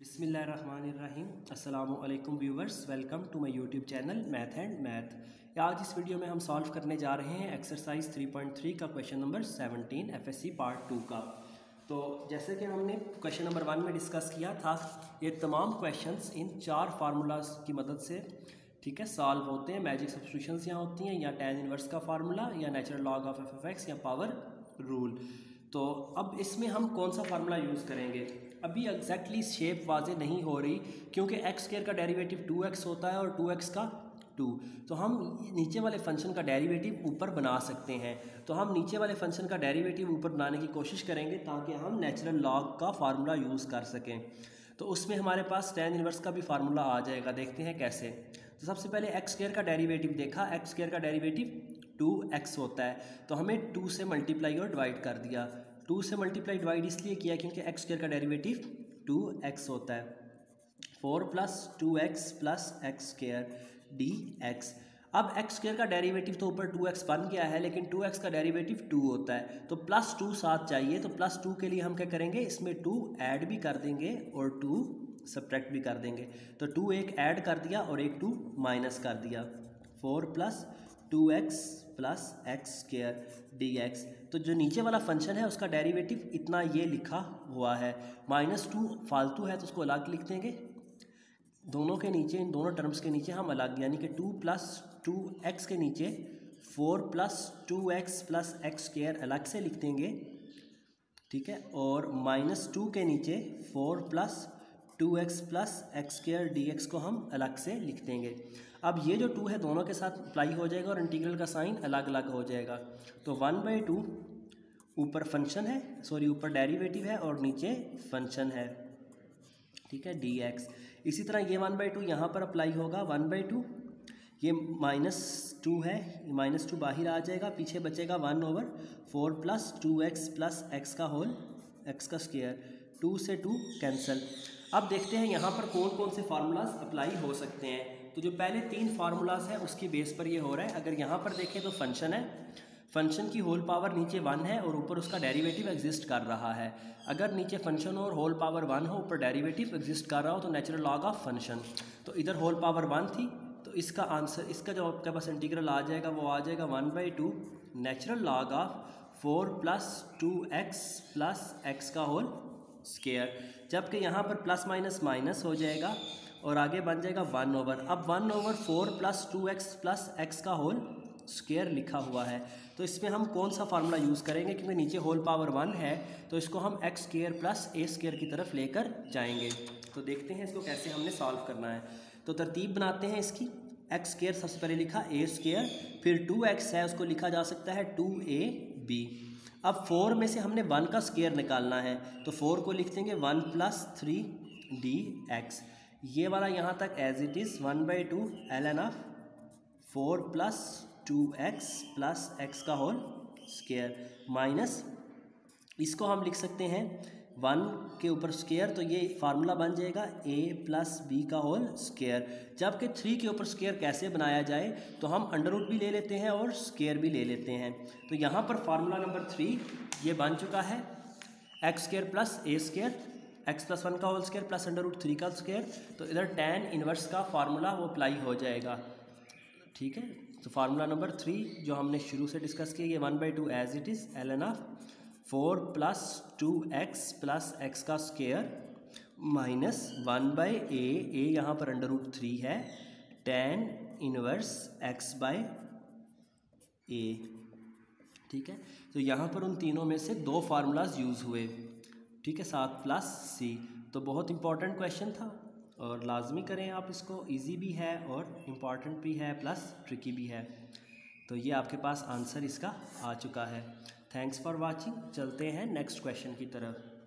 बिसमीम अल्लाम viewers, welcome to my YouTube channel math and math. आज इस वीडियो में हम सॉल्व करने जा रहे हैं एक्सरसाइज 3.3 का question number 17 FSC part two का। तो जैसे कि हमने क्वेश्चन नंबर वन में डिस्कस किया था, ये तमाम क्वेश्चंस इन चार फार्मूलाज की मदद से, ठीक है सॉल्व होते हैं। मैजिक सब्सटीट्यूशंस यहाँ होती हैं, या टेन इनवर्स का फार्मूला या नेचुरल लॉग ऑफ़ एफ़ या पावर रूल तो अब इसमें हम कौन सा फार्मूला यूज़ करेंगे? अभी एग्जैक्टली शेप वाजे नहीं हो रही, क्योंकि एक्स स्केयर का डेरिवेटिव टू एक्स होता है और टू एक्स का टू तो हम नीचे वाले फ़ंक्शन का डेरिवेटिव ऊपर बना सकते हैं. तो हम नीचे वाले फ़ंक्शन का डेरिवेटिव ऊपर बनाने की कोशिश करेंगे ताकि हम नेचुरल लॉग का फार्मूला यूज़ कर सकें. तो उसमें हमारे पास टेन इनवर्स का भी फार्मूला आ जाएगा. देखते हैं कैसे. तो सबसे पहले एक्स स्केयर का डेरिवेटिव देखा. एक्स स्केयर का डेरिवेटिव टू एक्स होता है. तो हमें टू से मल्टीप्लाई और डिवाइड कर दिया. टू से मल्टीप्लाई डिवाइड इसलिए किया क्योंकि एक्स स्केयर का डेरिवेटिव टू एक्स होता है। Four plus two x plus x square d x अब एक्स स्केयर का डेरिवेटिव तो ऊपर टू एक्स बन गया है, लेकिन टू एक्स का डेरिवेटिव टू होता है। तो प्लस टू साथ चाहिए तो प्लस टू के लिए हम क्या करेंगे? इसमें टू ऐड भी कर देंगे और टू सब्ट्रैक्ट भी कर देंगे। तो टू एक ऐड कर दिया और एक टू माइनस कर दिया। Four plus two x plus x square d x. तो जो नीचे वाला फ़ंक्शन है, उसका डेरिवेटिव इतना ये लिखा हुआ है। माइनस टू फालतू है तो उसको अलग लिख देंगे दोनों के नीचे, इन दोनों टर्म्स के नीचे हम अलग, यानी कि टू प्लस टू एक्स के नीचे four plus two x plus x square अलग से लिख देंगे, ठीक है? और माइनस टू के नीचे four plus two x plus x square d x को हम अलग से लिख देंगे। अब ये जो टू है, दोनों के साथ अप्लाई हो जाएगा और इंटीग्रल का साइन अलग अलग हो जाएगा। तो वन बाई टू ऊपर फ़ंक्शन है सॉरी ऊपर डेरिवेटिव है और नीचे फ़ंक्शन है। ठीक है डी एक्स इसी तरह ये वन बाई टू यहाँ पर अप्लाई होगा वन बाई टू ये माइनस टू है माइनस टू बाहर आ जाएगा, पीछे बचेगा one over four plus two x plus x का होल एक्स का स्केयर टू से टू कैंसिल अब देखते हैं यहाँ पर कौन कौन से फार्मूलाज अप्लाई हो सकते हैं। तो जो पहले तीन फार्मूलाज हैं, उसकी बेस पर ये हो रहा है। अगर यहाँ पर देखें तो फ़ंक्शन है। फ़ंक्शन की होल पावर नीचे वन है और ऊपर उसका डेरिवेटिव एग्जिस्ट कर रहा है। अगर नीचे फ़ंक्शन हो और होल पावर वन हो, ऊपर डेरिवेटिव एग्जिस्ट कर रहा हो तो नेचुरल लॉग ऑफ़ फ़ंक्शन तो इधर होल पावर वन थी तो इसका आंसर इसका जो आपके पास इंटीग्रल आ जाएगा, वो आ जाएगा one by two natural log of four plus two x plus x का होल स्केयर जबकि यहाँ पर प्लस माइनस माइनस हो जाएगा। और आगे बन जाएगा वन ओवर अब one over four plus two x plus x का होल स्केयर लिखा हुआ है। तो इसमें हम कौन सा फार्मूला यूज़ करेंगे? क्योंकि नीचे होल पावर वन है तो इसको हम x square plus a square की तरफ़ लेकर जाएँगे। तो देखते हैं इसको कैसे हमने सॉल्व करना है। तो तरतीब बनाते हैं इसकी। एक्स स्केयर सबसे पहले लिखा ए स्केयर फिर टू एक्स है, उसको लिखा जा सकता है टू ए बी अब फोर में से हमने वन का स्केयर निकालना है तो फोर को लिख देंगे one plus three d x ये वाला यहाँ तक as it is one by two l n of four plus two x plus x का होल स्केयर माइनस इसको हम लिख सकते हैं वन के ऊपर स्केयर तो ये फार्मूला बन जाएगा ए प्लस बी का होल स्केयर जबकि थ्री के ऊपर स्केयर कैसे बनाया जाए तो हम अंडर रूट भी ले लेते हैं और स्केयर भी ले लेते हैं। तो यहाँ पर फार्मूला नंबर थ्री ये बन चुका है x square plus a square x plus one का whole square plus under root three का स्केयर तो इधर टेन इनवर्स का फार्मूला वो अप्लाई हो जाएगा। ठीक है? तो फार्मूला नंबर थ्री जो हमने शुरू से डिस्कस किया, ये one by two as it is l n of four plus two x plus x का square minus one by a a यहाँ पर अंडर रूट थ्री है tan inverse x by a ठीक है? तो यहाँ पर उन तीनों में से दो फार्मूलाज यूज़ हुए। ठीक है, सात प्लस सी तो बहुत इंपॉर्टेंट क्वेश्चन था और लाजमी करें आप इसको इजी भी है और इंपॉर्टेंट भी है प्लस ट्रिकी भी है। तो ये आपके पास आंसर इसका आ चुका है। थैंक्स फॉर वाचिंग चलते हैं नेक्स्ट क्वेश्चन की तरफ़।